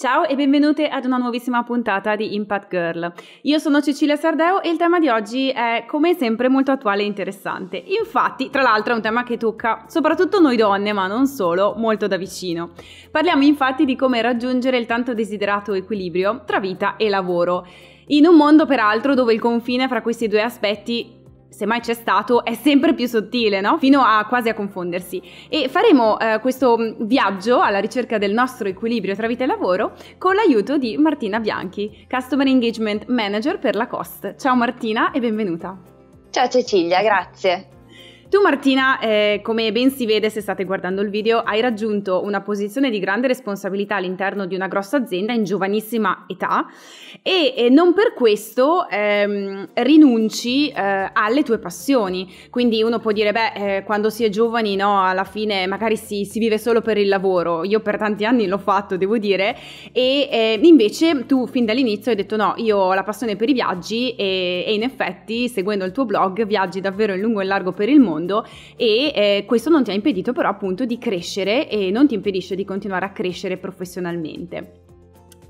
Ciao e benvenute ad una nuovissima puntata di Impact Girl. Io sono Cecilia Sardeo e il tema di oggi è come sempre molto attuale e interessante. Infatti, tra l'altro è un tema che tocca soprattutto noi donne, ma non solo, molto da vicino. Parliamo infatti di come raggiungere il tanto desiderato equilibrio tra vita e lavoro. In un mondo peraltro dove il confine fra questi due aspetti se mai c'è stato, è sempre più sottile, no? Fino a quasi a confondersi. E faremo eh, questo mm, viaggio alla ricerca del nostro equilibrio tra vita e lavoro con l'aiuto di Martina Bianchi, Customer Engagement Manager per la Cost. Ciao Martina e benvenuta. Ciao Cecilia, grazie. Tu Martina, eh, come ben si vede se state guardando il video, hai raggiunto una posizione di grande responsabilità all'interno di una grossa azienda in giovanissima età e, e non per questo ehm, rinunci eh, alle tue passioni. Quindi uno può dire, beh, eh, quando si è giovani, no, alla fine magari si, si, vive solo per il lavoro. Io per tanti anni l'ho fatto, devo dire, e eh, invece tu fin dall'inizio hai detto no, io ho la passione per i viaggi e, e in effetti seguendo il tuo blog viaggi davvero in lungo e largo per il mondo mondo e eh, questo non ti ha impedito però appunto di crescere e non ti impedisce di continuare a crescere professionalmente.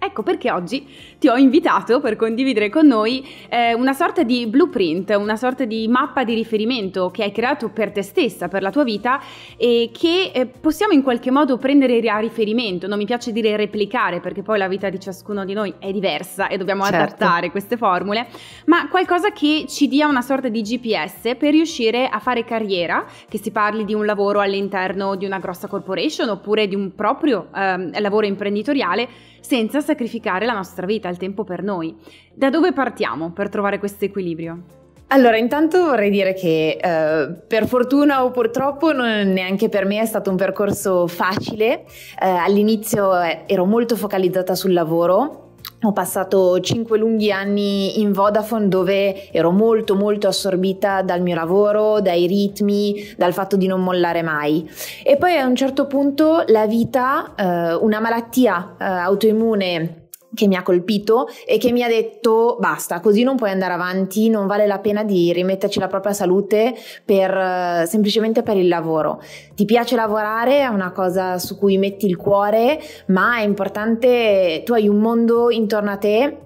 Ecco perché oggi ti ho invitato per condividere con noi eh, una sorta di blueprint, una sorta di mappa di riferimento che hai creato per te stessa, per la tua vita e che eh, possiamo in qualche modo prendere a riferimento. Non mi piace dire replicare perché poi la vita di ciascuno di noi è diversa e dobbiamo certo. adattare queste formule, ma qualcosa che ci dia una sorta di GPS per riuscire a fare carriera, che si parli di un lavoro all'interno di una grossa corporation oppure di un proprio eh, lavoro imprenditoriale senza sacrificare la nostra vita, il tempo per noi. Da dove partiamo per trovare questo equilibrio? Allora, intanto vorrei dire che eh, per fortuna o purtroppo non, neanche per me è stato un percorso facile. Eh, all'inizio eh, ero molto focalizzata sul lavoro, ho passato cinque lunghi anni in Vodafone dove ero molto molto assorbita dal mio lavoro, dai ritmi, dal fatto di non mollare mai. E poi a un certo punto la vita, eh, una malattia eh, autoimmune che mi ha colpito e che mi ha detto basta, così non puoi andare avanti, non vale la pena di rimetterci la propria salute per, semplicemente per il lavoro. Ti piace lavorare, è una cosa su cui metti il cuore, ma è importante, tu hai un mondo intorno a te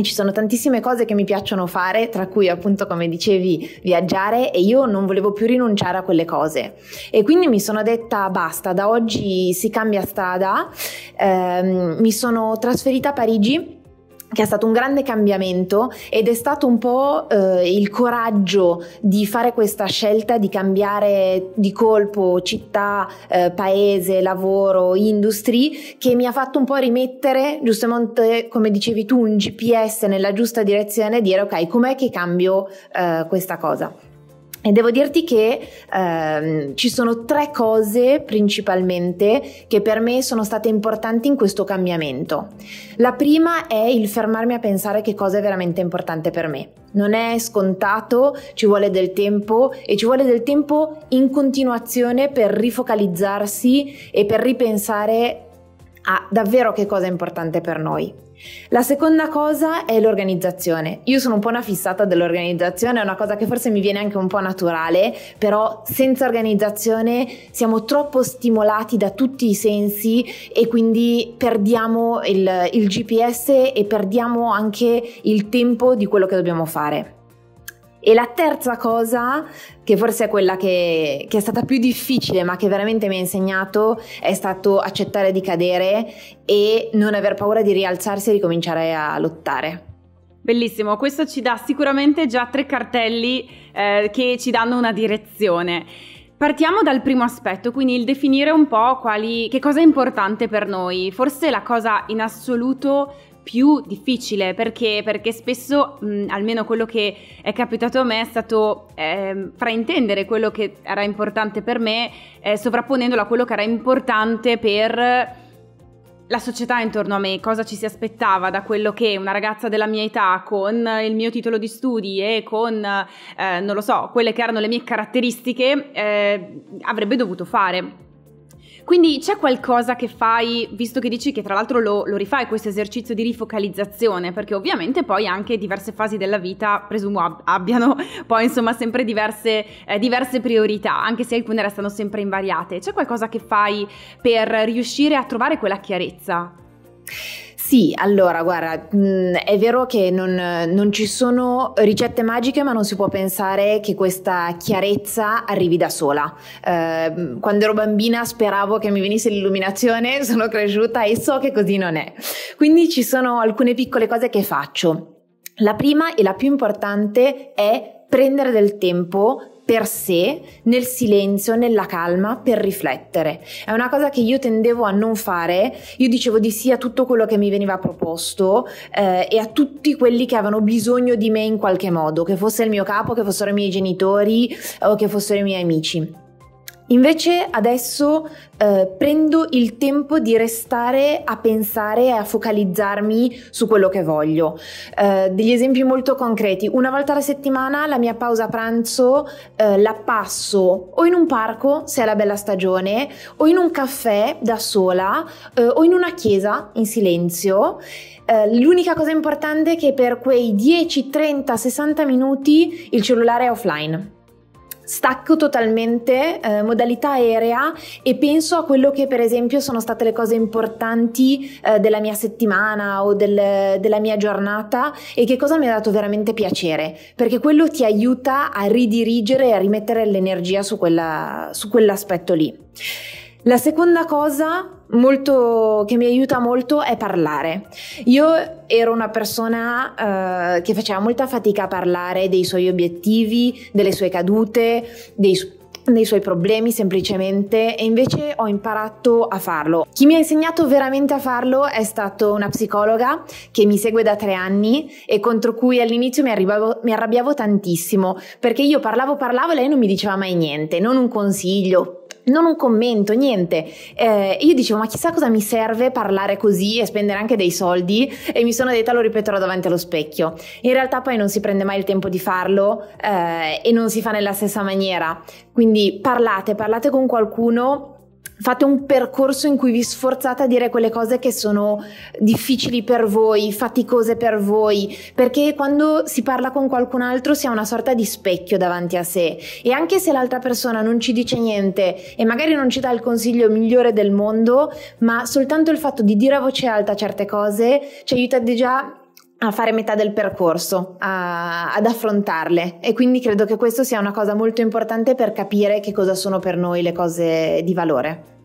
e ci sono tantissime cose che mi piacciono fare, tra cui appunto come dicevi viaggiare e io non volevo più rinunciare a quelle cose. E quindi mi sono detta basta, da oggi si cambia strada, ehm, mi sono trasferita a Parigi che è stato un grande cambiamento ed è stato un po' eh, il coraggio di fare questa scelta di cambiare di colpo città, eh, paese, lavoro, industry che mi ha fatto un po' rimettere giustamente come dicevi tu un GPS nella giusta direzione e dire ok com'è che cambio eh, questa cosa. E devo dirti che ehm, ci sono tre cose principalmente che per me sono state importanti in questo cambiamento. La prima è il fermarmi a pensare che cosa è veramente importante per me. Non è scontato, ci vuole del tempo e ci vuole del tempo in continuazione per rifocalizzarsi e per ripensare a davvero che cosa è importante per noi. La seconda cosa è l'organizzazione. Io sono un po' una fissata dell'organizzazione, è una cosa che forse mi viene anche un po' naturale, però senza organizzazione siamo troppo stimolati da tutti i sensi e quindi perdiamo il, il GPS e perdiamo anche il tempo di quello che dobbiamo fare. E la terza cosa, che forse è quella che, che, è stata più difficile, ma che veramente mi ha insegnato, è stato accettare di cadere e non aver paura di rialzarsi e ricominciare a lottare. Bellissimo, questo ci dà sicuramente già tre cartelli eh, che ci danno una direzione. Partiamo dal primo aspetto, quindi il definire un po' quali, che cosa è importante per noi. Forse la cosa in assoluto più difficile perché, perché spesso, mh, almeno quello che è capitato a me, è stato eh, fraintendere quello che era importante per me, eh, sovrapponendolo a quello che era importante per la società intorno a me, cosa ci si aspettava da quello che una ragazza della mia età con il mio titolo di studi e con, eh, non lo so, quelle che erano le mie caratteristiche eh, avrebbe dovuto fare. Quindi c'è qualcosa che fai, visto che dici che tra l'altro lo, lo rifai questo esercizio di rifocalizzazione, perché ovviamente poi anche diverse fasi della vita presumo ab- abbiano poi insomma sempre diverse, eh, diverse priorità, anche se alcune restano sempre invariate. C'è qualcosa che fai per riuscire a trovare quella chiarezza? Sì, allora guarda, mh, è vero che non, non, ci sono ricette magiche, ma non si può pensare che questa chiarezza arrivi da sola. Eh, quando ero bambina speravo che mi venisse l'illuminazione, sono cresciuta e so che così non è. Quindi ci sono alcune piccole cose che faccio. La prima e la più importante è prendere del tempo per sé, nel silenzio, nella calma, per riflettere. È una cosa che io tendevo a non fare, io dicevo di sì a tutto quello che mi veniva proposto eh, e a tutti quelli che avevano bisogno di me in qualche modo, che fosse il mio capo, che fossero i miei genitori o che fossero i miei amici. Invece adesso eh, prendo il tempo di restare a pensare e a focalizzarmi su quello che voglio. Eh, degli esempi molto concreti. Una volta alla settimana la mia pausa pranzo eh, la passo o in un parco, se è la bella stagione, o in un caffè da sola, eh, o in una chiesa in silenzio. Eh, l'unica cosa importante è che per quei 10, 30, 60 minuti il cellulare è offline stacco totalmente eh, modalità aerea e penso a quello che per esempio sono state le cose importanti eh, della mia settimana o del, della mia giornata e che cosa mi ha dato veramente piacere perché quello ti aiuta a ridirigere e a rimettere l'energia su, quella, su quell'aspetto lì. La seconda cosa molto, che mi aiuta molto è parlare. Io ero una persona uh, che faceva molta fatica a parlare dei suoi obiettivi, delle sue cadute, dei, dei suoi problemi semplicemente e invece ho imparato a farlo. Chi mi ha insegnato veramente a farlo è stata una psicologa che mi segue da tre anni e contro cui all'inizio mi, arrivavo, mi arrabbiavo tantissimo perché io parlavo parlavo e lei non mi diceva mai niente, non un consiglio, non un commento, niente. Eh, io dicevo, ma chissà cosa mi serve parlare così e spendere anche dei soldi e mi sono detta lo ripeterò davanti allo specchio. In realtà poi non si prende mai il tempo di farlo eh, e non si fa nella stessa maniera. Quindi parlate, parlate con qualcuno fate un percorso in cui vi sforzate a dire quelle cose che sono difficili per voi, faticose per voi, perché quando si parla con qualcun altro si ha una sorta di specchio davanti a sé. E anche se l'altra persona non ci dice niente e magari non ci dà il consiglio migliore del mondo, ma soltanto il fatto di dire a voce alta certe cose ci aiuta già a fare metà del percorso, a, ad affrontarle e quindi credo che questo sia una cosa molto importante per capire che cosa sono per noi le cose di valore.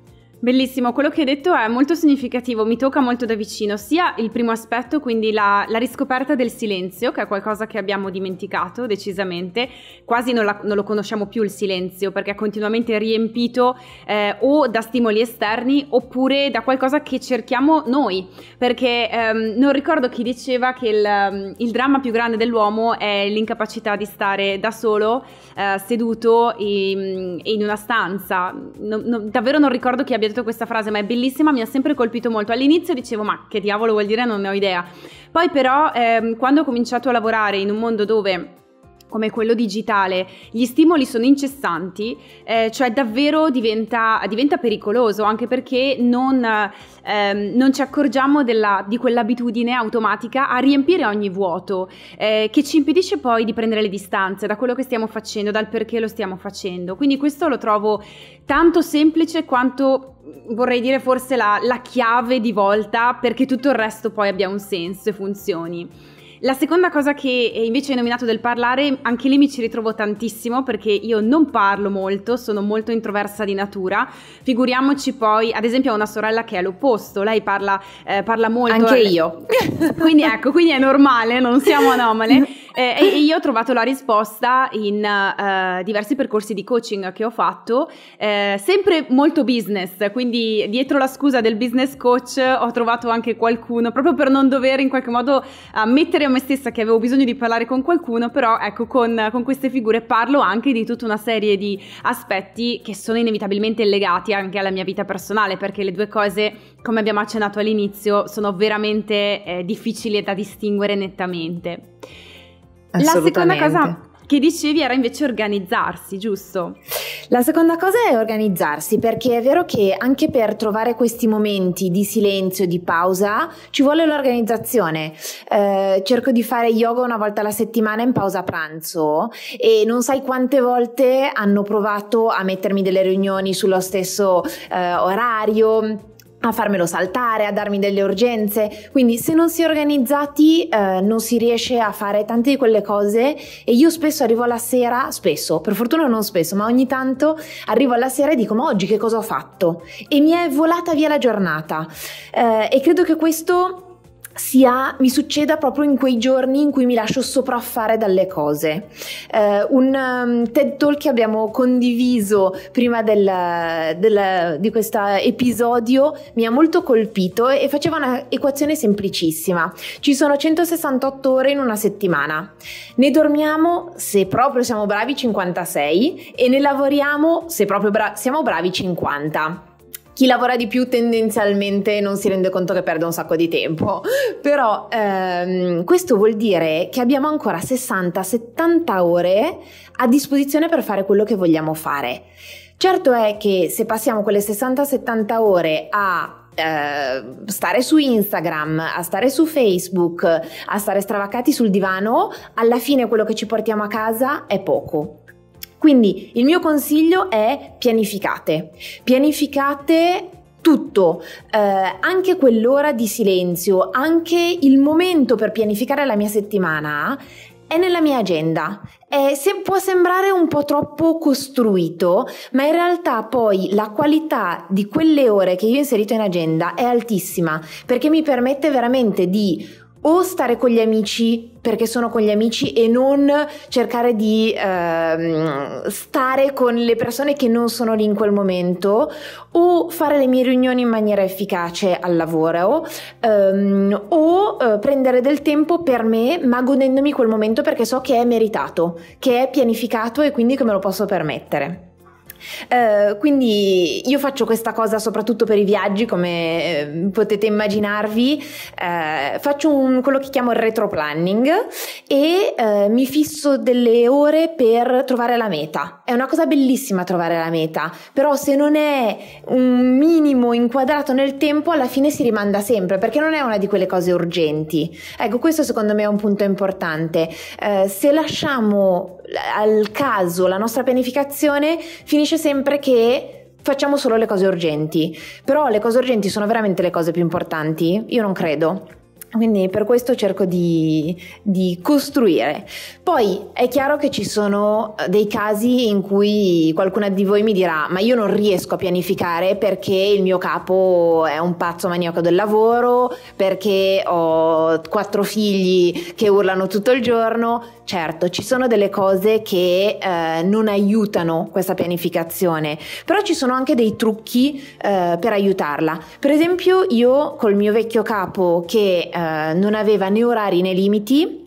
Bellissimo, quello che hai detto è molto significativo, mi tocca molto da vicino, sia il primo aspetto, quindi la, la riscoperta del silenzio, che è qualcosa che abbiamo dimenticato decisamente, quasi non, la, non lo conosciamo più il silenzio perché è continuamente riempito eh, o da stimoli esterni oppure da qualcosa che cerchiamo noi, perché ehm, non ricordo chi diceva che il, il, dramma più grande dell'uomo è l'incapacità di stare da solo, eh, seduto in, in, una stanza, no, no, davvero non ricordo chi abbia detto questa frase, ma è bellissima, mi ha sempre colpito molto. All'inizio dicevo, ma che diavolo vuol dire? Non ne ho idea. Poi però, ehm, quando ho cominciato a lavorare in un mondo dove come quello digitale, gli stimoli sono incessanti, eh, cioè davvero diventa, diventa, pericoloso, anche perché non, ehm, non ci accorgiamo della, di quell'abitudine automatica a riempire ogni vuoto, eh, che ci impedisce poi di prendere le distanze da quello che stiamo facendo, dal perché lo stiamo facendo. Quindi questo lo trovo tanto semplice quanto vorrei dire forse la, la chiave di volta perché tutto il resto poi abbia un senso e funzioni. La seconda cosa che invece hai nominato del parlare, anche lì mi ci ritrovo tantissimo perché io non parlo molto, sono molto introversa di natura. Figuriamoci poi, ad esempio, ho una sorella che è l'opposto, lei parla, eh, parla molto. Anche io. quindi ecco, quindi è normale, non siamo anomale. Eh, e io ho trovato la risposta in uh, diversi percorsi di coaching che ho fatto, eh, sempre molto business, quindi dietro la scusa del business coach ho trovato anche qualcuno, proprio per non dover in qualche modo ammettere a me stessa che avevo bisogno di parlare con qualcuno, però ecco con, con queste figure parlo anche di tutta una serie di aspetti che sono inevitabilmente legati anche alla mia vita personale, perché le due cose, come abbiamo accennato all'inizio, sono veramente eh, difficili da distinguere nettamente. La seconda cosa che dicevi era invece organizzarsi, giusto? La seconda cosa è organizzarsi perché è vero che anche per trovare questi momenti di silenzio, di pausa, ci vuole l'organizzazione. Eh, cerco di fare yoga una volta alla settimana in pausa pranzo e non sai quante volte hanno provato a mettermi delle riunioni sullo stesso eh, orario a farmelo saltare, a darmi delle urgenze. Quindi se non si è organizzati eh, non si riesce a fare tante di quelle cose e io spesso arrivo alla sera, spesso, per fortuna non spesso, ma ogni tanto arrivo alla sera e dico ma oggi che cosa ho fatto? E mi è volata via la giornata eh, e credo che questo sia, mi succeda proprio in quei giorni in cui mi lascio sopraffare dalle cose. Uh, un um, TED Talk che abbiamo condiviso prima del, del, di questo episodio mi ha molto colpito e faceva un'equazione semplicissima. Ci sono 168 ore in una settimana. Ne dormiamo, se proprio siamo bravi, 56 e ne lavoriamo, se proprio bra- siamo bravi, 50. Chi lavora di più tendenzialmente non si rende conto che perde un sacco di tempo, però ehm, questo vuol dire che abbiamo ancora 60-70 ore a disposizione per fare quello che vogliamo fare. Certo è che se passiamo quelle 60-70 ore a eh, stare su Instagram, a stare su Facebook, a stare stravaccati sul divano, alla fine quello che ci portiamo a casa è poco. Quindi il mio consiglio è pianificate, pianificate tutto, eh, anche quell'ora di silenzio, anche il momento per pianificare la mia settimana è nella mia agenda. È, se, può sembrare un po' troppo costruito, ma in realtà poi la qualità di quelle ore che io ho inserito in agenda è altissima perché mi permette veramente di o stare con gli amici perché sono con gli amici e non cercare di ehm, stare con le persone che non sono lì in quel momento o fare le mie riunioni in maniera efficace al lavoro ehm, o eh, prendere del tempo per me ma godendomi quel momento perché so che è meritato, che è pianificato e quindi che me lo posso permettere. Uh, quindi io faccio questa cosa soprattutto per i viaggi, come eh, potete immaginarvi, uh, faccio un, quello che chiamo il retro planning e uh, mi fisso delle ore per trovare la meta. È una cosa bellissima trovare la meta, però se non è un minimo inquadrato nel tempo, alla fine si rimanda sempre perché non è una di quelle cose urgenti. Ecco, questo secondo me è un punto importante. se lasciamo al caso la nostra pianificazione, finisce sempre che facciamo solo le cose urgenti. Però le cose urgenti sono veramente le cose più importanti? Io non credo. Quindi per questo cerco di, di, costruire. Poi è chiaro che ci sono eh, dei casi in cui qualcuna di voi mi dirà ma io non riesco a pianificare perché il mio capo è un pazzo maniaco del lavoro, perché ho quattro figli che urlano tutto il giorno. Certo, ci sono delle cose che eh, non aiutano questa pianificazione, però ci sono anche dei trucchi eh, per aiutarla. Per esempio io col mio vecchio capo che eh, non aveva né orari né limiti,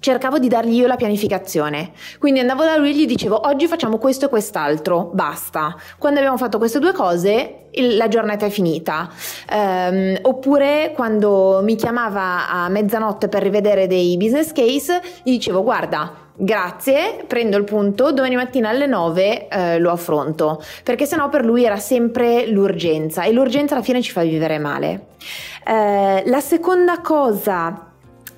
cercavo di dargli io la pianificazione. Quindi andavo da lui e gli dicevo oggi facciamo questo e quest'altro, basta. Quando abbiamo fatto queste due cose il, la giornata è finita. Um, oppure quando mi chiamava a mezzanotte per rivedere dei business case, gli dicevo guarda, grazie, prendo il punto, domani mattina alle 9 eh, lo affronto, perché sennò per lui era sempre l'urgenza e l'urgenza alla fine ci fa vivere male. Eh, la seconda cosa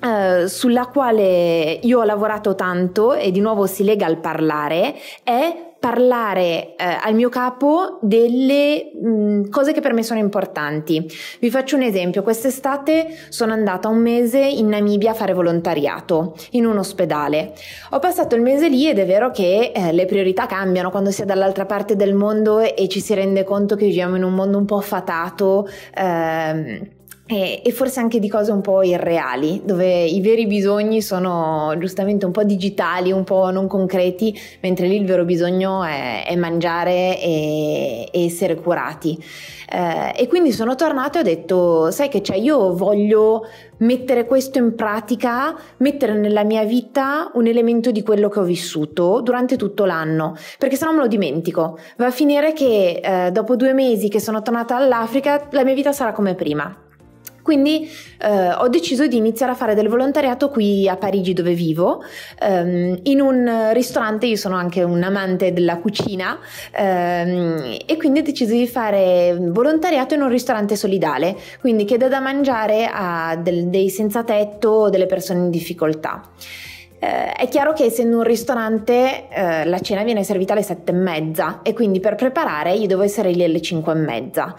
Uh, sulla quale io ho lavorato tanto e di nuovo si lega al parlare è parlare eh, al mio capo delle mh, mm, cose che per me sono importanti. Vi faccio un esempio, quest'estate sono andata un mese in Namibia a fare volontariato in un ospedale. Ho passato il mese lì ed è vero che eh, le priorità cambiano quando si è dall'altra parte del mondo e, ci si rende conto che viviamo in un mondo un po' fatato. Ehm, e, e, forse anche di cose un po' irreali, dove i veri bisogni sono giustamente un po' digitali, un po' non concreti, mentre lì il vero bisogno è, è mangiare e, e, essere curati. Eh, e quindi sono tornata e ho detto, sai che c'è, io voglio mettere questo in pratica, mettere nella mia vita un elemento di quello che ho vissuto durante tutto l'anno, perché se no me lo dimentico. Va a finire che eh, dopo due mesi che sono tornata all'Africa, la mia vita sarà come prima. Quindi eh, ho deciso di iniziare a fare del volontariato qui a Parigi dove vivo, ehm, in un ristorante, io sono anche un amante della cucina ehm, e quindi ho deciso di fare volontariato in un ristorante solidale, quindi che dà da mangiare a del, dei senza tetto o delle persone in difficoltà. Eh, è chiaro che essendo un ristorante eh, la cena viene servita alle sette e mezza e quindi per preparare io devo essere lì alle cinque e mezza.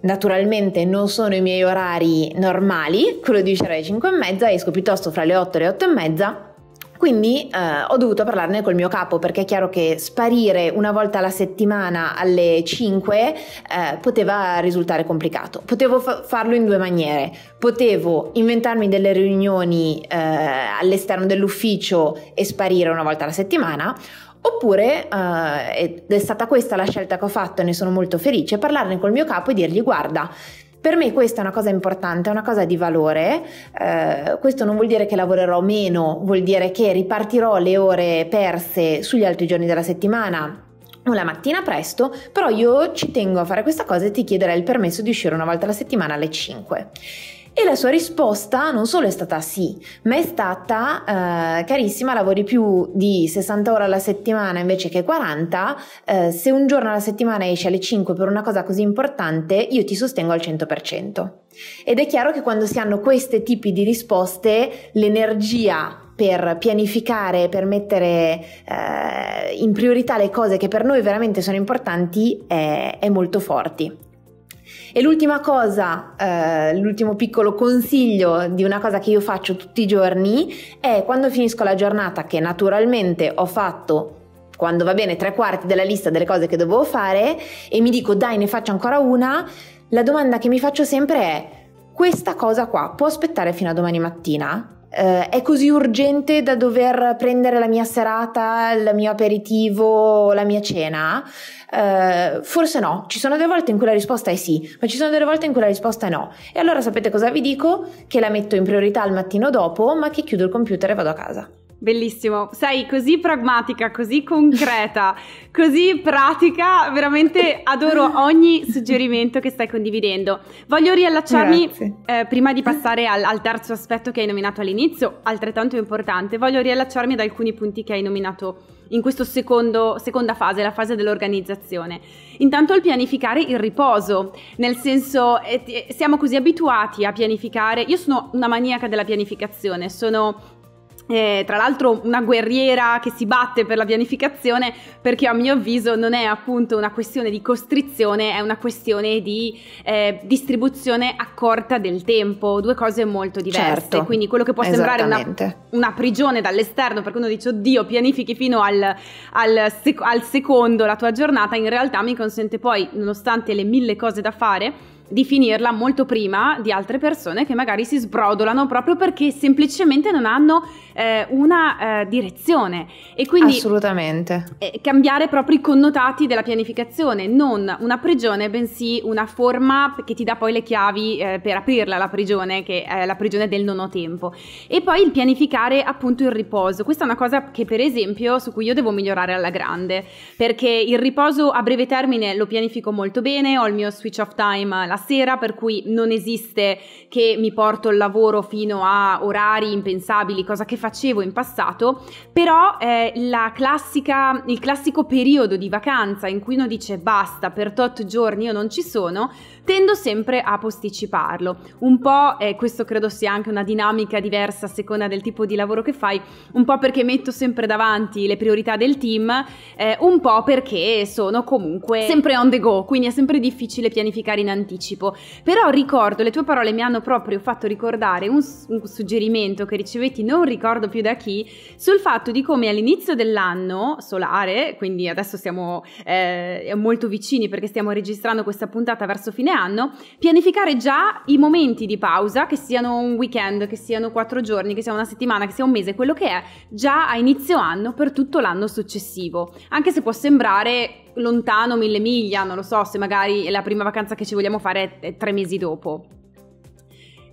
Naturalmente non sono i miei orari normali, quello di uscire alle 5 e mezza, esco piuttosto fra le 8 e le 8 e mezza quindi eh, ho dovuto parlarne col mio capo perché è chiaro che sparire una volta alla settimana alle 5 eh, poteva risultare complicato. Potevo fa- farlo in due maniere. Potevo inventarmi delle riunioni eh, all'esterno dell'ufficio e sparire una volta alla settimana. Oppure, eh, ed è stata questa la scelta che ho fatto e ne sono molto felice, parlarne col mio capo e dirgli guarda, per me questa è una cosa importante, è una cosa di valore, eh, questo non vuol dire che lavorerò meno, vuol dire che ripartirò le ore perse sugli altri giorni della settimana o la mattina presto, però io ci tengo a fare questa cosa e ti chiederei il permesso di uscire una volta alla settimana alle 5. E la sua risposta non solo è stata sì, ma è stata eh, carissima, lavori più di 60 ore alla settimana invece che 40, eh, se un giorno alla settimana esci alle 5 per una cosa così importante, io ti sostengo al 100%. Ed è chiaro che quando si hanno questi tipi di risposte, l'energia per pianificare, per mettere eh, in priorità le cose che per noi veramente sono importanti è, è molto forti. E l'ultima cosa, eh, l'ultimo piccolo consiglio di una cosa che io faccio tutti i giorni è quando finisco la giornata, che naturalmente ho fatto quando va bene tre quarti della lista delle cose che dovevo fare e mi dico dai ne faccio ancora una, la domanda che mi faccio sempre è questa cosa qua può aspettare fino a domani mattina? Eh, è così urgente da dover prendere la mia serata, il mio aperitivo, la mia cena? Eh, forse no, ci sono delle volte in cui la risposta è sì, ma ci sono delle volte in cui la risposta è no. E allora sapete cosa vi dico? Che la metto in priorità il mattino dopo, ma che chiudo il computer e vado a casa. Bellissimo, sei così pragmatica, così concreta, così pratica, veramente adoro ogni suggerimento che stai condividendo. Voglio riallacciarmi, eh, prima di passare al, al, terzo aspetto che hai nominato all'inizio, altrettanto importante, voglio riallacciarmi ad alcuni punti che hai nominato in questa seconda fase, la fase dell'organizzazione. Intanto il pianificare il riposo, nel senso eh, siamo così abituati a pianificare, io sono una maniaca della pianificazione, sono eh, tra l'altro una guerriera che si batte per la pianificazione perché a mio avviso non è appunto una questione di costrizione, è una questione di eh, distribuzione accorta del tempo, due cose molto diverse. Certo, Quindi quello che può sembrare una, una, prigione dall'esterno perché uno dice oddio pianifichi fino al, al, sec- al secondo la tua giornata, in realtà mi consente poi, nonostante le mille cose da fare, di finirla molto prima di altre persone che magari si sbrodolano proprio perché semplicemente non hanno eh, una eh, direzione. E quindi assolutamente. eh, cambiare proprio i connotati della pianificazione non una prigione bensì una forma che ti dà poi le chiavi eh, per aprirla la prigione che è la prigione del non ho tempo. E poi il pianificare appunto il riposo. Questa è una cosa che per esempio su cui io devo migliorare alla grande perché il riposo a breve termine lo pianifico molto bene ho il mio switch off time la la sera, per cui non esiste che mi porto il lavoro fino a orari impensabili, cosa che facevo in passato, però eh, la classica, il classico periodo di vacanza in cui uno dice basta, per tot giorni io non ci sono, tendo sempre a posticiparlo. Un po', eh, questo credo sia anche una dinamica diversa a seconda del tipo di lavoro che fai, un po' perché metto sempre davanti le priorità del team, eh, un po' perché sono comunque sempre on the go, quindi è sempre difficile pianificare in anticipo. Però ricordo, le tue parole mi hanno proprio fatto ricordare un, un suggerimento che ricevetti, non ricordo più da chi, sul fatto di come all'inizio dell'anno solare, quindi adesso siamo eh, molto vicini perché stiamo registrando questa puntata verso fine anno, pianificare già i momenti di pausa, che siano un weekend, che siano quattro giorni, che sia una settimana, che sia un mese, quello che è, già a inizio anno per tutto l'anno successivo. Anche se può sembrare lontano mille miglia, non lo so, se magari la prima vacanza che ci vogliamo fare è tre mesi dopo.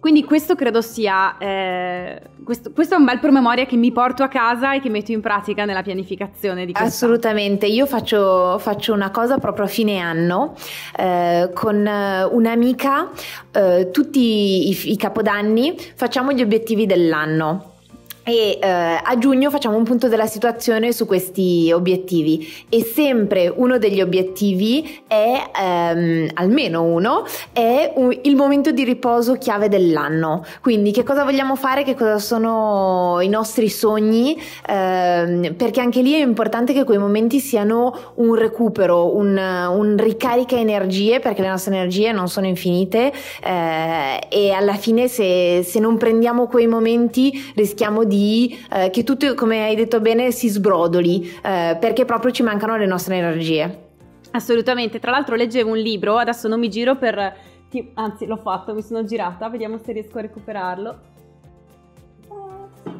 Quindi questo credo sia, eh, questo, questo, è un bel promemoria che mi porto a casa e che metto in pratica nella pianificazione di quest'anno. Assolutamente, io faccio, faccio, una cosa proprio a fine anno eh, con eh, un'amica, eh, tutti i, i capodanni facciamo gli obiettivi dell'anno e eh, a giugno facciamo un punto della situazione su questi obiettivi. E sempre uno degli obiettivi è ehm, almeno uno è un, il momento di riposo chiave dell'anno. Quindi che cosa vogliamo fare che cosa sono i nostri sogni? Ehm, perché anche lì è importante che quei momenti siano un recupero un, un ricarica energie perché le nostre energie non sono infinite eh, e alla fine se, se non prendiamo quei momenti rischiamo di di eh, che tutto, come hai detto bene, si sbrodoli, eh, perché proprio ci mancano le nostre energie. Assolutamente, tra l'altro leggevo un libro, adesso non mi giro per... Anzi, l'ho fatto, mi sono girata, vediamo se riesco a recuperarlo.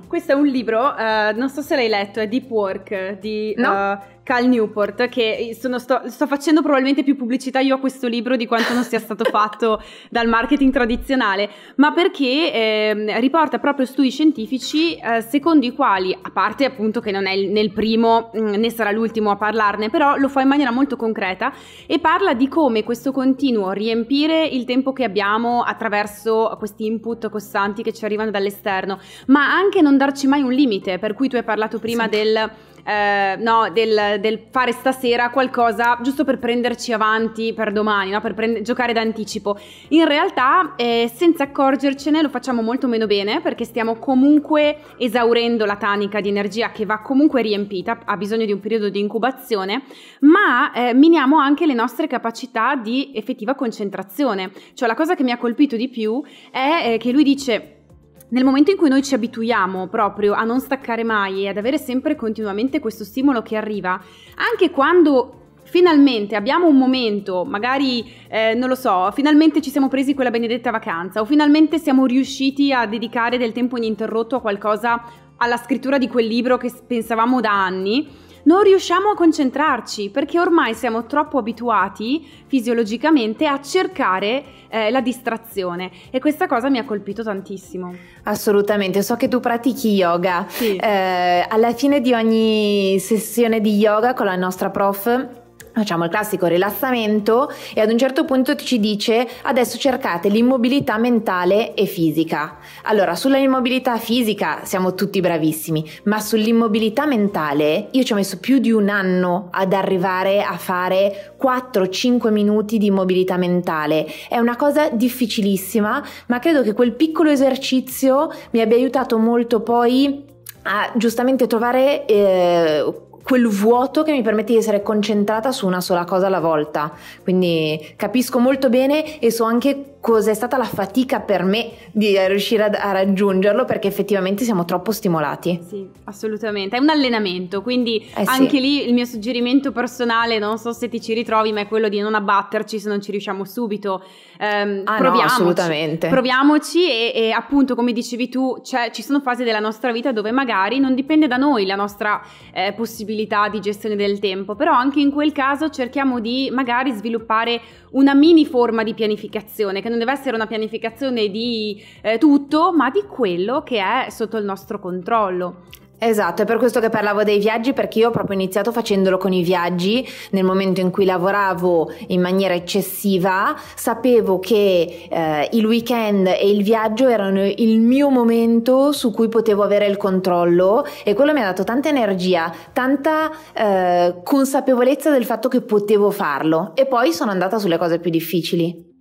Questo è un libro, uh, non so se l'hai letto, è Deep Work di no. uh, Cal Newport, che sono, sto, sto, facendo probabilmente più pubblicità io a questo libro di quanto non sia stato fatto dal marketing tradizionale, ma perché eh, riporta proprio studi scientifici eh, secondo i quali, a parte appunto che non è nel primo mm, né sarà l'ultimo a parlarne, però lo fa in maniera molto concreta e parla di come questo continuo riempire il tempo che abbiamo attraverso questi input costanti che ci arrivano dall'esterno, ma anche non darci mai un limite, per cui tu hai parlato prima sì. del eh, no, del, del, fare stasera qualcosa giusto per prenderci avanti per domani, no? per prend- giocare d'anticipo. In realtà, eh, senza accorgercene, lo facciamo molto meno bene perché stiamo comunque esaurendo la tanica di energia che va comunque riempita, ha bisogno di un periodo di incubazione, ma eh, miniamo anche le nostre capacità di effettiva concentrazione. Cioè, la cosa che mi ha colpito di più è eh, che lui dice nel momento in cui noi ci abituiamo proprio a non staccare mai e ad avere sempre continuamente questo stimolo che arriva, anche quando finalmente abbiamo un momento, magari eh, non lo so, finalmente ci siamo presi quella benedetta vacanza o finalmente siamo riusciti a dedicare del tempo ininterrotto a qualcosa, alla scrittura di quel libro che pensavamo da anni, non riusciamo a concentrarci perché ormai siamo troppo abituati fisiologicamente a cercare eh, la distrazione e questa cosa mi ha colpito tantissimo. Assolutamente, so che tu pratichi yoga. Sì. Eh, alla fine di ogni sessione di yoga con la nostra prof facciamo il classico rilassamento e ad un certo punto ci dice adesso cercate l'immobilità mentale e fisica. Allora, sulla immobilità fisica siamo tutti bravissimi, ma sull'immobilità mentale io ci ho messo più di un anno ad arrivare a fare 4-5 minuti di immobilità mentale. È una cosa difficilissima, ma credo che quel piccolo esercizio mi abbia aiutato molto poi a giustamente trovare eh, quel vuoto che mi permette di essere concentrata su una sola cosa alla volta. Quindi capisco molto bene e so anche cos'è stata la fatica per me di riuscire a, raggiungerlo perché effettivamente siamo troppo stimolati. Sì, assolutamente. È un allenamento, quindi eh anche sì. lì il mio suggerimento personale, non so se ti ci ritrovi, ma è quello di non abbatterci se non ci riusciamo subito. Um, ah, proviamoci, no, assolutamente. Proviamoci e, e, appunto, come dicevi tu, cioè, ci sono fasi della nostra vita dove magari non dipende da noi la nostra eh, possibilità di gestione del tempo, però anche in quel caso cerchiamo di magari sviluppare una mini forma di pianificazione che non deve essere una pianificazione di eh, tutto, ma di quello che è sotto il nostro controllo. Esatto, è per questo che parlavo dei viaggi perché io ho proprio iniziato facendolo con i viaggi, nel momento in cui lavoravo in maniera eccessiva, sapevo che eh, il weekend e il viaggio erano il mio momento su cui potevo avere il controllo e quello mi ha dato tanta energia, tanta eh, consapevolezza del fatto che potevo farlo e poi sono andata sulle cose più difficili.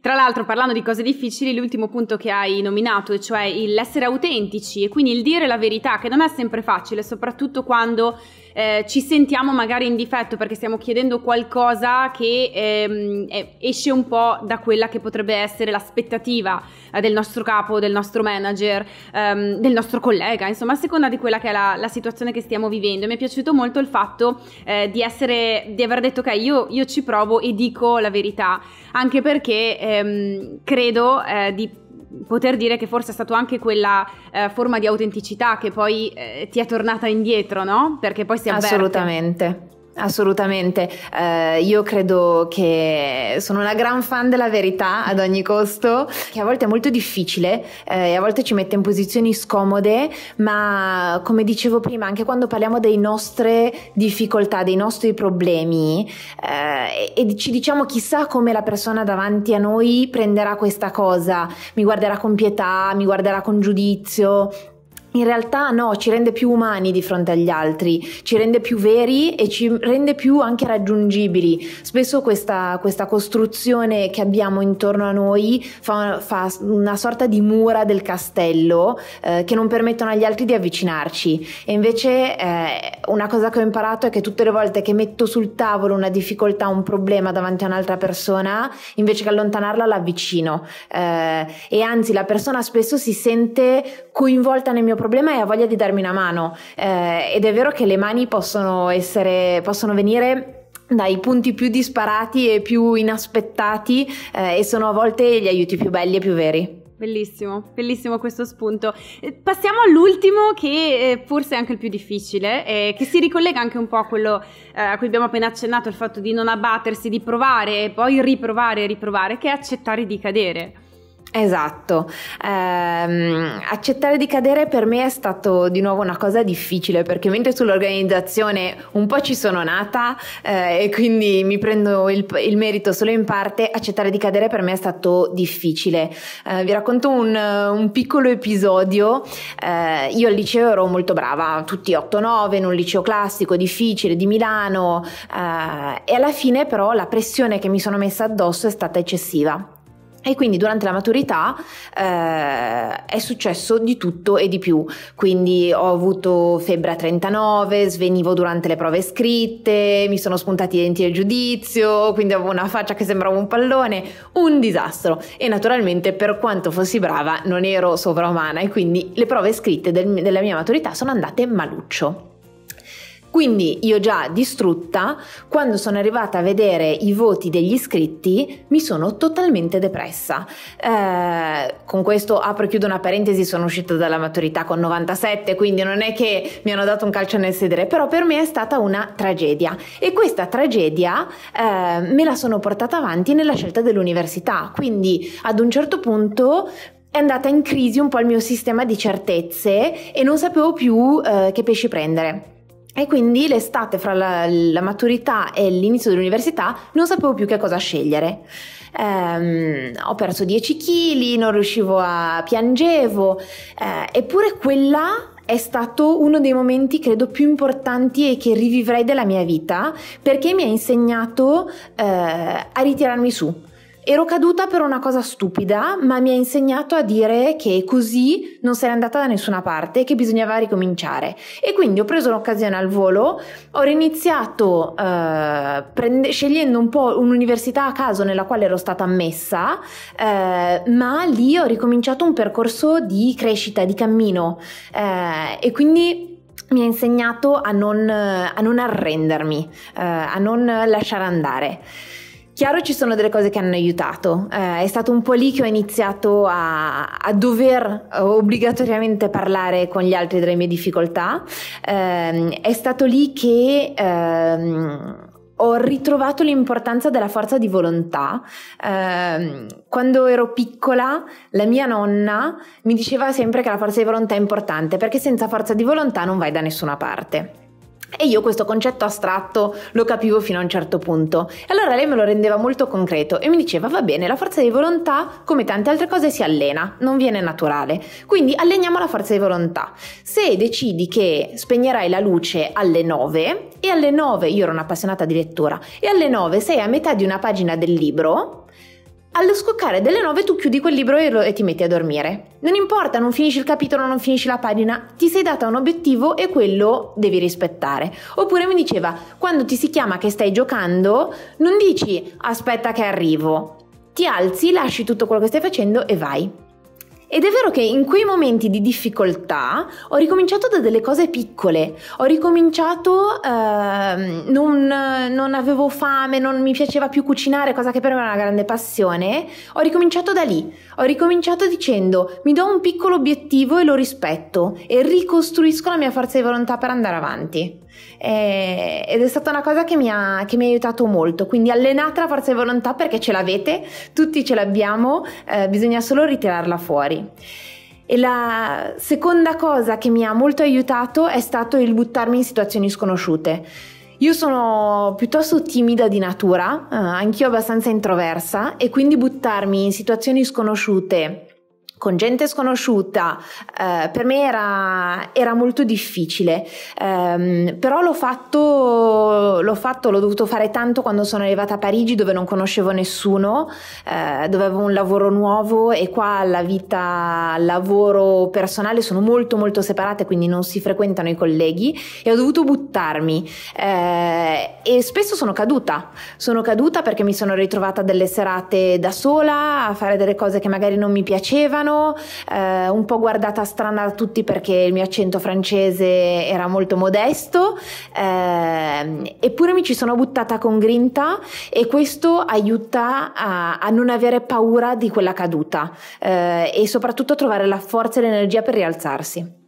Tra l'altro, parlando di cose difficili, l'ultimo punto che hai nominato, cioè l'essere autentici e quindi il dire la verità, che non è sempre facile, soprattutto quando eh, ci sentiamo magari in difetto perché stiamo chiedendo qualcosa che ehm, esce un po' da quella che potrebbe essere l'aspettativa eh, del nostro capo, del nostro manager, ehm, del nostro collega, insomma, a seconda di quella che è la, la situazione che stiamo vivendo. Mi è piaciuto molto il fatto eh, di, essere, di aver detto ok, io, io, ci provo e dico la verità, anche perché ehm, credo eh, di poter dire che forse è stata anche quella eh, forma di autenticità che poi eh, ti è tornata indietro, no? Perché poi si avverte. Assolutamente. Assolutamente, eh, io credo che sono una gran fan della verità ad ogni costo, che a volte è molto difficile eh, e a volte ci mette in posizioni scomode, ma come dicevo prima, anche quando parliamo delle nostre difficoltà, dei nostri problemi eh, e ci diciamo chissà come la persona davanti a noi prenderà questa cosa, mi guarderà con pietà, mi guarderà con giudizio, in realtà no, ci rende più umani di fronte agli altri, ci rende più veri e ci rende più anche raggiungibili. Spesso questa, questa costruzione che abbiamo intorno a noi fa, fa una sorta di mura del castello eh, che non permettono agli altri di avvicinarci. E invece eh, una cosa che ho imparato è che tutte le volte che metto sul tavolo una difficoltà, un problema davanti a un'altra persona, invece che allontanarla l'avvicino. Eh, e anzi la persona spesso si sente coinvolta nel mio problema e ha voglia di darmi una mano. Eh, ed è vero che le mani possono essere, possono venire dai punti più disparati e più inaspettati eh, e sono a volte gli aiuti più belli e più veri. Bellissimo, bellissimo questo spunto. Eh, passiamo all'ultimo che eh, forse è anche il più difficile, eh, che si ricollega anche un po' a quello eh, a cui abbiamo appena accennato, il fatto di non abbattersi, di provare e poi riprovare e riprovare, che è accettare di cadere. Esatto, ehm, accettare di cadere per me è stato di nuovo una cosa difficile perché mentre sull'organizzazione un po' ci sono nata eh, e quindi mi prendo il, il, merito solo in parte, accettare di cadere per me è stato difficile. Eh, vi racconto un, un piccolo episodio, eh, io al liceo ero molto brava, tutti 8-9 in un liceo classico difficile di Milano eh, e alla fine però la pressione che mi sono messa addosso è stata eccessiva e quindi durante la maturità eh, è successo di tutto e di più, quindi ho avuto febbre a 39, svenivo durante le prove scritte, mi sono spuntati i denti del giudizio, quindi avevo una faccia che sembrava un pallone, un disastro. E naturalmente per quanto fossi brava non ero sovraumana e quindi le prove scritte del, della mia maturità sono andate maluccio. Quindi io già distrutta, quando sono arrivata a vedere i voti degli iscritti, mi sono totalmente depressa. Eh, con questo apro e chiudo una parentesi, sono uscita dalla maturità con 97, quindi non è che mi hanno dato un calcio nel sedere, però per me è stata una tragedia. E questa tragedia eh, me la sono portata avanti nella scelta dell'università. Quindi ad un certo punto è andata in crisi un po' il mio sistema di certezze e non sapevo più eh, che pesci prendere. E quindi l'estate fra la, la, maturità e l'inizio dell'università non sapevo più che cosa scegliere. Um, ho perso 10 kg, non riuscivo a piangevo, eh, eppure quella è stato uno dei momenti credo più importanti e che rivivrei della mia vita perché mi ha insegnato eh, a ritirarmi su Ero caduta per una cosa stupida, ma mi ha insegnato a dire che così non sarei andata da nessuna parte che bisognava ricominciare. E quindi ho preso l'occasione al volo, ho riniziato eh, prende- scegliendo un po' un'università a caso nella quale ero stata ammessa, eh, ma lì ho ricominciato un percorso di crescita, di cammino eh, e quindi mi ha insegnato a non, a non arrendermi, eh, a non lasciare andare. Chiaro ci sono delle cose che hanno aiutato, eh, è stato un po' lì che ho iniziato a, a, dover obbligatoriamente parlare con gli altri delle mie difficoltà, eh, è stato lì che eh, ho ritrovato l'importanza della forza di volontà. Eh, quando ero piccola, la mia nonna mi diceva sempre che la forza di volontà è importante perché senza forza di volontà non vai da nessuna parte. E io questo concetto astratto lo capivo fino a un certo punto. E allora lei me lo rendeva molto concreto e mi diceva va bene, la forza di volontà, come tante altre cose, si allena, non viene naturale. Quindi alleniamo la forza di volontà. Se decidi che spegnerai la luce alle 9 e alle 9 io ero un'appassionata di lettura e alle 9 sei a metà di una pagina del libro, allo scoccare delle nove tu chiudi quel libro e, lo, e, ti metti a dormire. Non importa, non finisci il capitolo, non finisci la pagina, ti sei data un obiettivo e quello devi rispettare. Oppure mi diceva, quando ti si chiama che stai giocando, non dici aspetta che arrivo. Ti alzi, lasci tutto quello che stai facendo e vai. Ed è vero che in quei momenti di difficoltà ho ricominciato da delle cose piccole, ho ricominciato, eh, non, non, avevo fame, non mi piaceva più cucinare, cosa che per me era una grande passione, ho ricominciato da lì, ho ricominciato dicendo mi do un piccolo obiettivo e lo rispetto e ricostruisco la mia forza di volontà per andare avanti. E, ed è stata una cosa che mi, ha, che mi, ha, aiutato molto, quindi allenate la forza di volontà perché ce l'avete, tutti ce l'abbiamo, eh, bisogna solo ritirarla fuori. E la seconda cosa che mi ha molto aiutato è stato il buttarmi in situazioni sconosciute. Io sono piuttosto timida di natura, eh, anch'io abbastanza introversa, e quindi buttarmi in situazioni sconosciute con gente sconosciuta, eh, per me era, era molto difficile, um, però l'ho fatto, l'ho fatto, l'ho dovuto fare tanto quando sono arrivata a Parigi dove non conoscevo nessuno, eh, dove avevo un lavoro nuovo e qua la vita, lavoro personale sono molto molto separate, quindi non si frequentano i colleghi e ho dovuto buttarmi. Eh, e spesso sono caduta, sono caduta perché mi sono ritrovata delle serate da sola a fare delle cose che magari non mi piacevano, italiano, eh, un po' guardata strana da tutti perché il mio accento francese era molto modesto, eh, eppure mi ci sono buttata con grinta e questo aiuta a, a non avere paura di quella caduta eh, e soprattutto trovare la forza e l'energia per rialzarsi.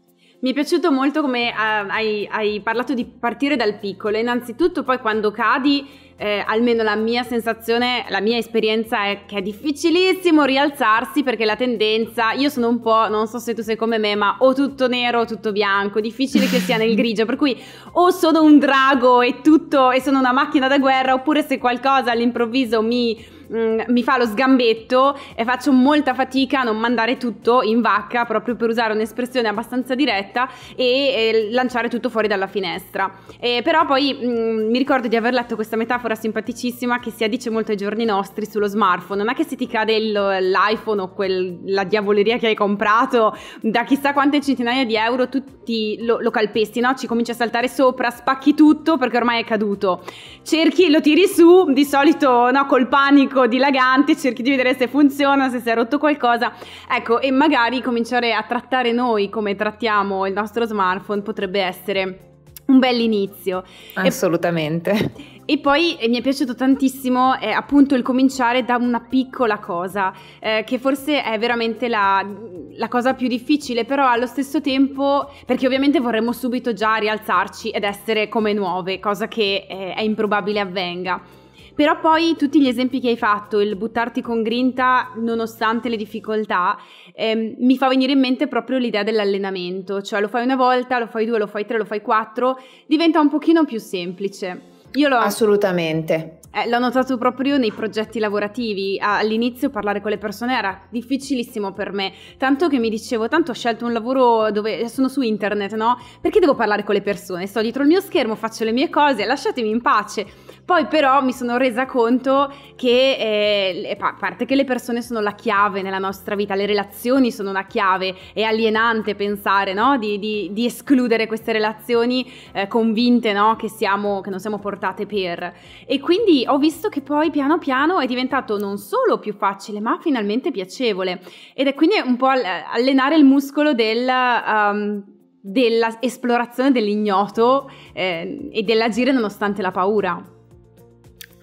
Mi è piaciuto molto come uh, hai, hai, parlato di partire dal piccolo. Innanzitutto, poi quando cadi, eh, almeno la mia sensazione, la mia esperienza è che è difficilissimo rialzarsi perché la tendenza, io sono un po', non so se tu sei come me, ma o tutto nero o tutto bianco, difficile che sia nel grigio, per cui o sono un drago e tutto e sono una macchina da guerra, oppure se qualcosa all'improvviso mi Mm, mi fa lo sgambetto e faccio molta fatica a non mandare tutto in vacca proprio per usare un'espressione abbastanza diretta e, e lanciare tutto fuori dalla finestra. E, però poi mh, mm, mi ricordo di aver letto questa metafora simpaticissima che si addice molto ai giorni nostri sullo smartphone. Non è che se ti cade il, l'iPhone o quel, la diavoleria che hai comprato da chissà quante centinaia di euro, tutti lo, lo calpesti, no? Ci cominci a saltare sopra, spacchi tutto perché ormai è caduto. Cerchi, lo tiri su, di solito no, col panico dilagante, cerchi di vedere se funziona, se si è rotto qualcosa. Ecco, e magari cominciare a trattare noi come trattiamo il nostro smartphone potrebbe essere un bell'inizio. Assolutamente. E, e poi eh, mi è piaciuto tantissimo eh, appunto il cominciare da una piccola cosa, eh, che forse è veramente la, la, cosa più difficile, però allo stesso tempo, perché ovviamente vorremmo subito già rialzarci ed essere come nuove, cosa che eh, è improbabile avvenga. Però poi tutti gli esempi che hai fatto, il buttarti con grinta nonostante le difficoltà, ehm, mi fa venire in mente proprio l'idea dell'allenamento, cioè lo fai una volta, lo fai due, lo fai tre, lo fai quattro, diventa un pochino più semplice. Io lo, Assolutamente. Eh, l'ho notato proprio nei progetti lavorativi. All'inizio parlare con le persone era difficilissimo per me, tanto che mi dicevo, tanto ho scelto un lavoro dove sono su internet, no? Perché devo parlare con le persone? Sto dietro il mio schermo, faccio le mie cose, lasciatemi in pace. Poi però mi sono resa conto che, eh, a parte che le persone sono la chiave nella nostra vita, le relazioni sono una chiave, è alienante pensare no? di, di, di, escludere queste relazioni eh, convinte no? che, siamo, che non siamo portate per. E quindi ho visto che poi piano piano è diventato non solo più facile, ma finalmente piacevole. Ed è quindi un po' allenare il muscolo del... Um, dell'esplorazione dell'ignoto eh, e dell'agire nonostante la paura.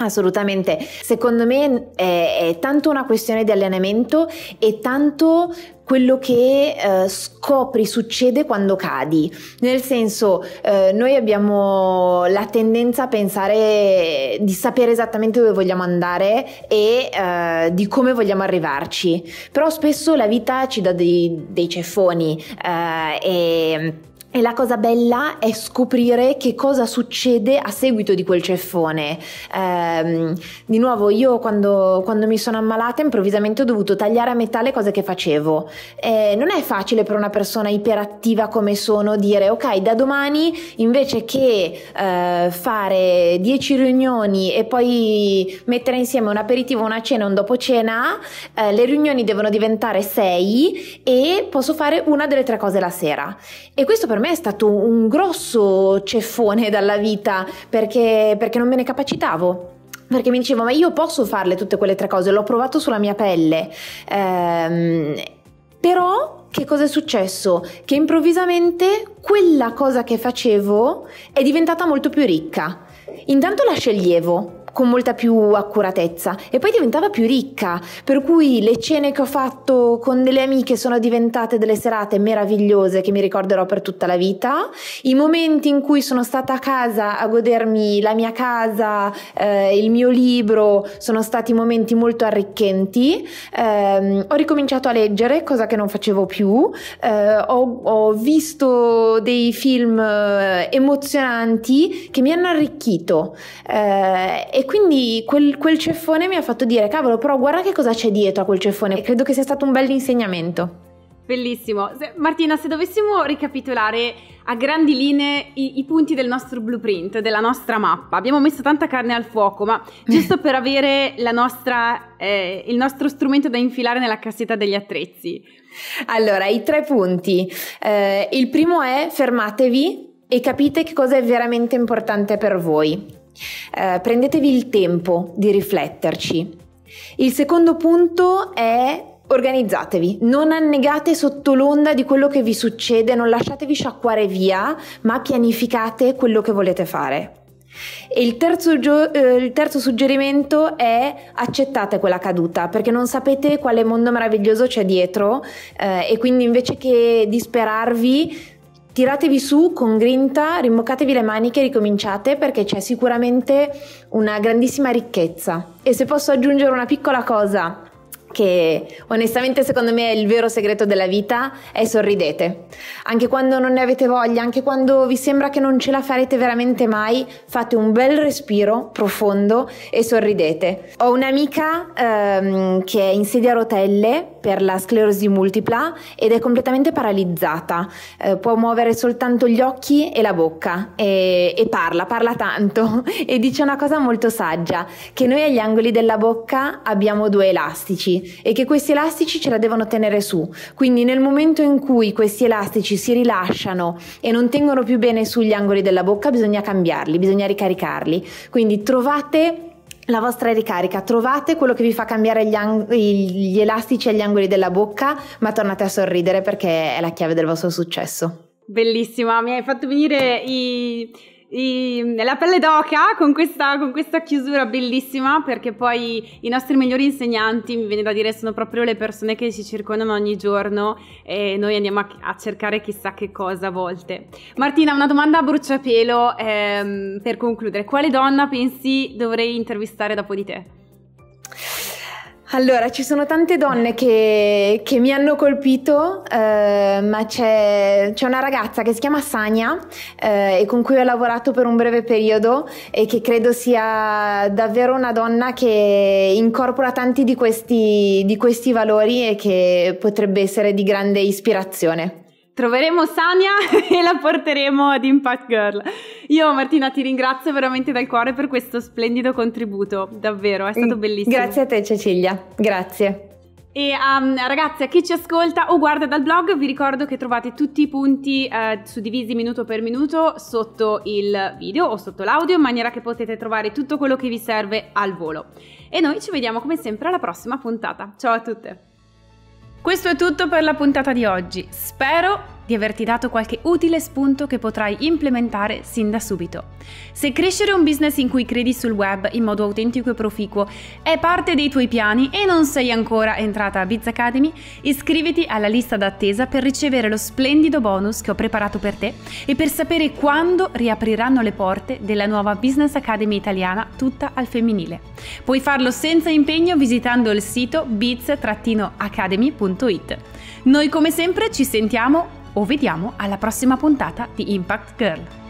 Assolutamente, secondo me è, è, tanto una questione di allenamento e tanto quello che eh, scopri succede quando cadi, nel senso eh, noi abbiamo la tendenza a pensare di sapere esattamente dove vogliamo andare e eh, di come vogliamo arrivarci, però spesso la vita ci dà dei, dei ceffoni eh, e e la cosa bella è scoprire che cosa succede a seguito di quel ceffone. Eh, di nuovo, io quando, quando, mi sono ammalata improvvisamente ho dovuto tagliare a metà le cose che facevo. Eh, non è facile per una persona iperattiva come sono dire ok, da domani invece che eh, fare 10 riunioni e poi mettere insieme un aperitivo, una cena, un dopo cena, eh, le riunioni devono diventare 6 e posso fare una delle tre cose la sera. E questo per me è stato un grosso ceffone dalla vita perché, perché non me ne capacitavo perché mi dicevo ma io posso farle tutte quelle tre cose, l'ho provato sulla mia pelle. Ehm, però che cosa è successo? Che improvvisamente quella cosa che facevo è diventata molto più ricca. Intanto la sceglievo, con molta più accuratezza e poi diventava più ricca, per cui le cene che ho fatto con delle amiche sono diventate delle serate meravigliose che mi ricorderò per tutta la vita, i momenti in cui sono stata a casa a godermi la mia casa, eh, il mio libro, sono stati momenti molto arricchenti, eh, ho ricominciato a leggere, cosa che non facevo più, eh, ho, ho, visto dei film eh, emozionanti che mi hanno arricchito. Eh, E quindi quel, quel ceffone mi ha fatto dire, cavolo, però guarda che cosa c'è dietro a quel ceffone. E credo che sia stato un bel insegnamento. Bellissimo. Se, Martina, se dovessimo ricapitolare a grandi linee i, i, punti del nostro blueprint, della nostra mappa, abbiamo messo tanta carne al fuoco, ma giusto per avere nostra, eh, il nostro strumento da infilare nella cassetta degli attrezzi. Allora, i tre punti. Eh, il primo è fermatevi e capite che cosa è veramente importante per voi. Eh, prendetevi il tempo di rifletterci. Il secondo punto è Organizzatevi, non annegate sotto l'onda di quello che vi succede, non lasciatevi sciacquare via, ma pianificate quello che volete fare. E il terzo, gio- eh, il terzo, suggerimento è accettate quella caduta perché non sapete quale mondo meraviglioso c'è dietro eh, e quindi invece che disperarvi tiratevi su con grinta, rimboccatevi le maniche e ricominciate perché c'è sicuramente una grandissima ricchezza. E se posso aggiungere una piccola cosa che onestamente secondo me è il vero segreto della vita, è sorridete. Anche quando non ne avete voglia, anche quando vi sembra che non ce la farete veramente mai, fate un bel respiro profondo e sorridete. Ho un'amica ehm, che è in sedia a rotelle per la sclerosi multipla ed è completamente paralizzata, eh, può muovere soltanto gli occhi e la bocca e, e parla, parla tanto e dice una cosa molto saggia, che noi agli angoli della bocca abbiamo due elastici e che questi elastici ce la devono tenere su. Quindi nel momento in cui questi elastici si rilasciano e non tengono più bene sugli angoli della bocca, bisogna cambiarli, bisogna ricaricarli. Quindi trovate la vostra ricarica, trovate quello che vi fa cambiare gli, ang- gli elastici agli angoli della bocca, ma tornate a sorridere perché è la chiave del vostro successo. Bellissima, mi hai fatto venire i i, la pelle d'oca con questa, con questa, chiusura bellissima perché poi i nostri migliori insegnanti, mi viene da dire, sono proprio le persone che ci circondano ogni giorno e noi andiamo a, a cercare chissà che cosa a volte. Martina, una domanda a bruciapelo ehm, per concludere. Quale donna pensi dovrei intervistare dopo di te? Allora, ci sono tante donne che, che mi hanno colpito, eh, ma c'è, c'è, una ragazza che si chiama Sania eh, e con cui ho lavorato per un breve periodo e che credo sia davvero una donna che incorpora tanti di questi, di questi valori e che potrebbe essere di grande ispirazione troveremo Sania e la porteremo ad Impact Girl. Io Martina ti ringrazio veramente dal cuore per questo splendido contributo, davvero, è stato mm, bellissimo. Grazie a te Cecilia, grazie. E um, ragazzi, a chi ci ascolta o guarda dal blog, vi ricordo che trovate tutti i punti eh, suddivisi minuto per minuto sotto il video o sotto l'audio, in maniera che potete trovare tutto quello che vi serve al volo. E noi ci vediamo come sempre alla prossima puntata. Ciao a tutte! Questo è tutto per la puntata di oggi. Spero di averti dato qualche utile spunto che potrai implementare sin da subito. Se crescere un business in cui credi sul web in modo autentico e proficuo è parte dei tuoi piani e non sei ancora entrata a Biz Academy, iscriviti alla lista d'attesa per ricevere lo splendido bonus che ho preparato per te e per sapere quando riapriranno le porte della nuova Business Academy italiana tutta al femminile. Puoi farlo senza impegno visitando il sito biz-academy.it. Noi come sempre ci sentiamo o vediamo alla prossima puntata di Impact Girl.